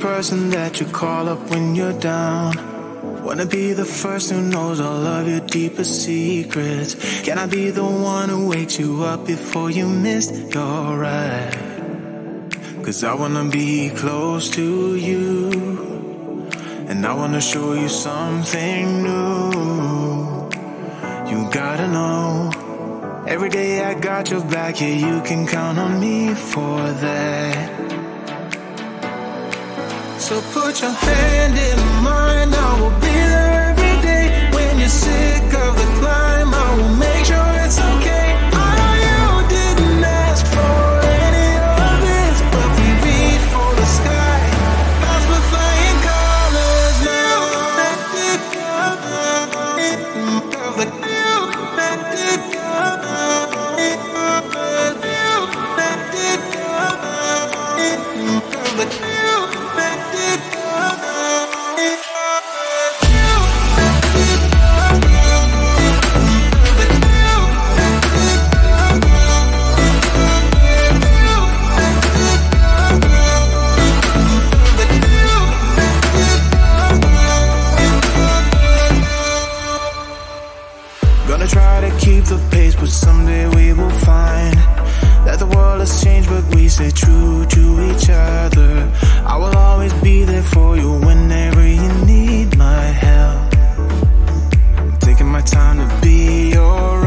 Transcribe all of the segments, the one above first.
person that you call up when you're down. Wanna be the first who knows all of your deepest secrets. Can I be the one who wakes you up before you miss your ride? Cause I wanna be close to you. And I wanna show you something new. You gotta know. Every day I got your back, yeah, you can count on me for that. So put your hand in mine, I will be there every day. When you're sick of the climb, I will make we will find that the world has changed, but we stay true to each other. I will always be there for you whenever you need my help. I'm taking my time to be your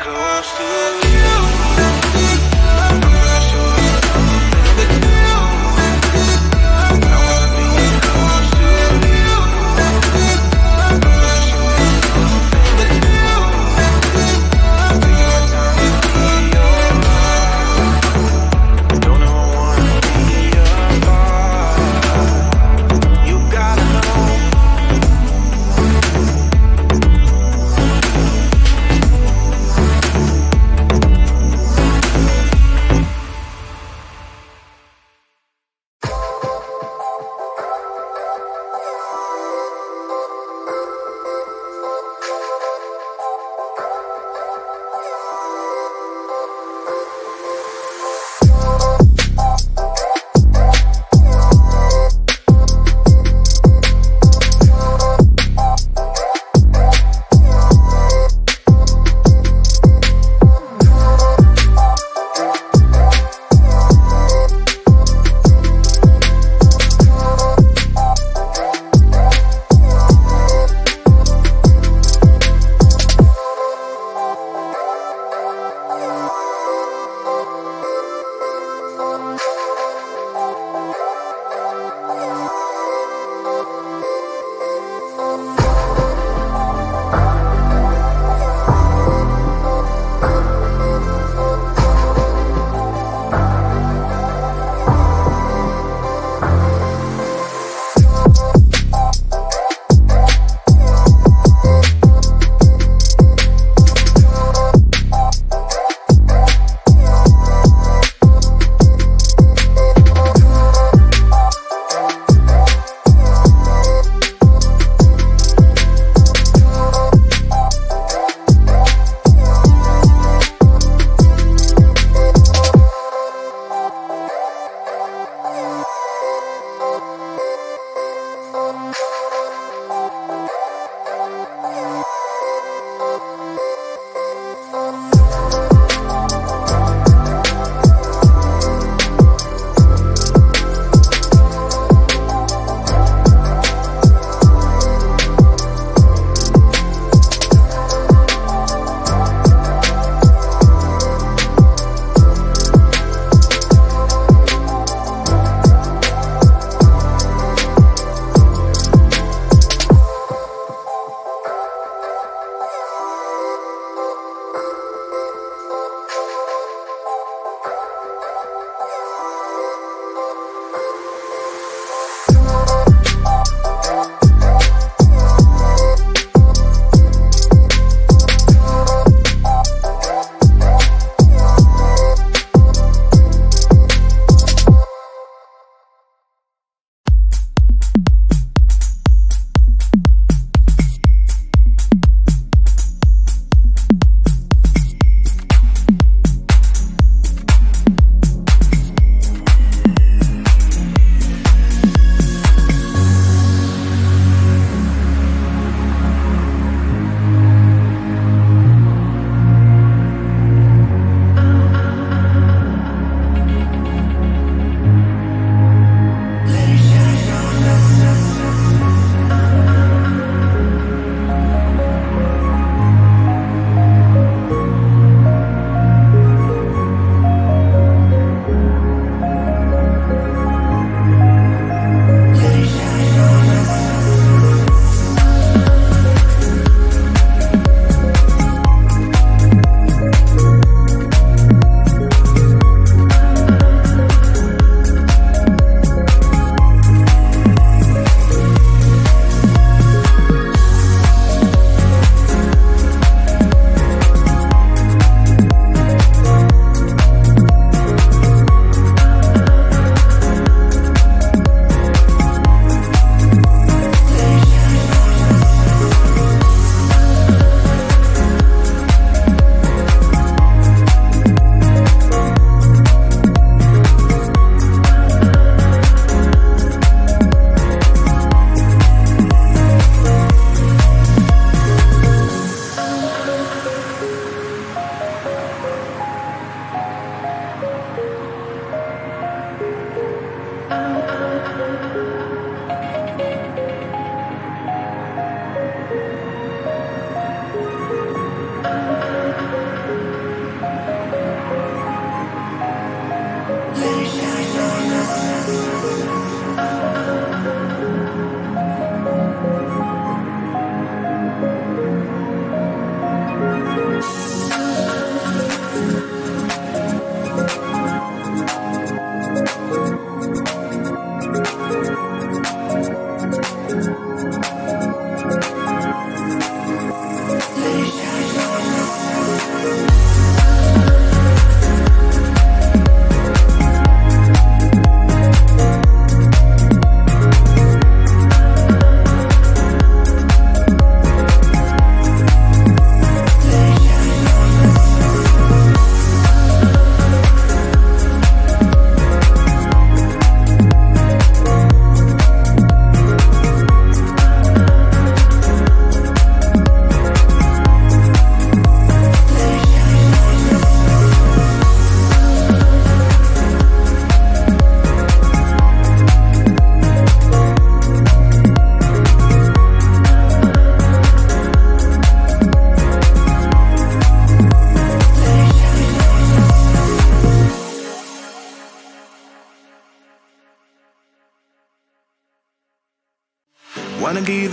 close to you.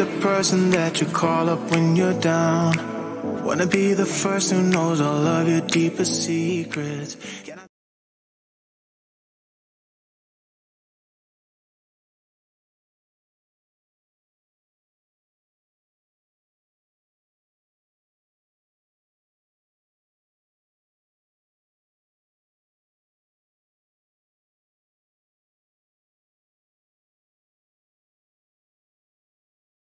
The person that you call up when you're down. Wanna be the first who knows all of your deepest secrets.